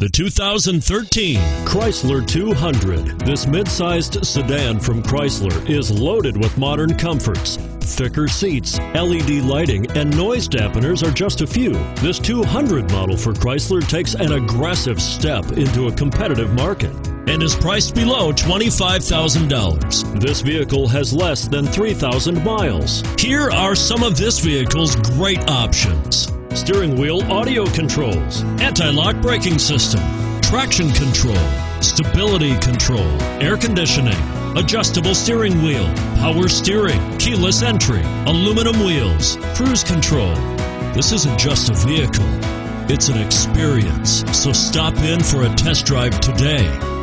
The 2013 Chrysler 200. This mid-sized sedan from Chrysler is loaded with modern comforts. Thicker seats, LED lighting, and noise dampeners are just a few. This 200 model for Chrysler takes an aggressive step into a competitive market and is priced below $25,000. This vehicle has less than 3,000 miles. Here are some of this vehicle's great options steering wheel audio controls, anti lock braking system, traction control, stability control, air conditioning, adjustable steering wheel, power steering, keyless entry, aluminum wheels, cruise control. This isn't just a vehicle, it's an experience. So stop in for a test drive today.